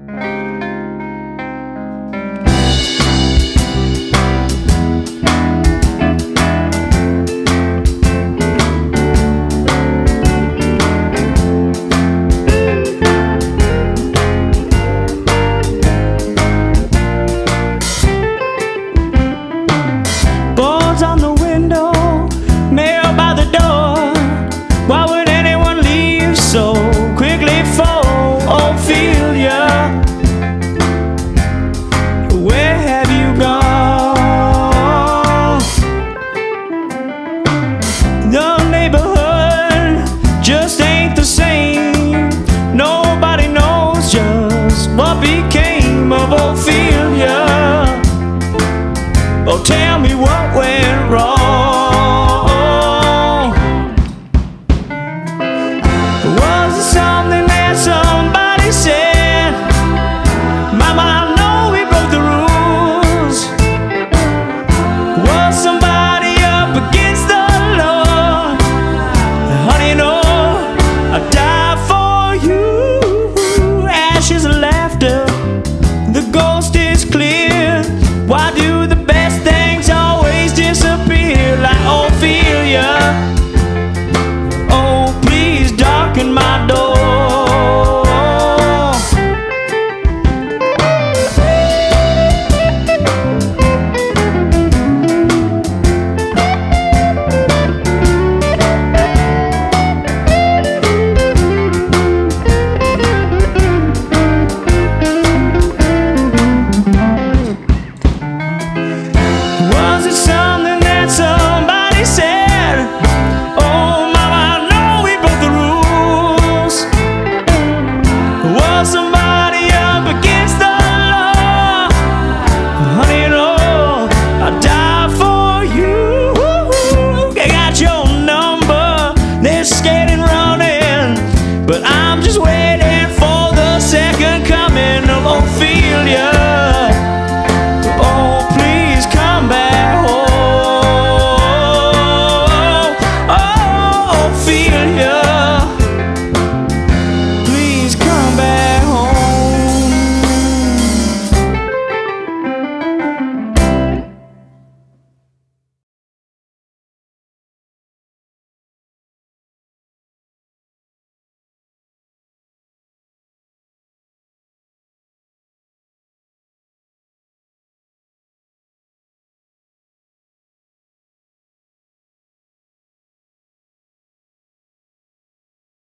Boards Oh, tell me what went wrong. Was it something that somebody said? Mama, I know we broke the rules. Was somebody up against the law? Honey, no, I die for you. Ashes of laughter, the ghost is clear. Why do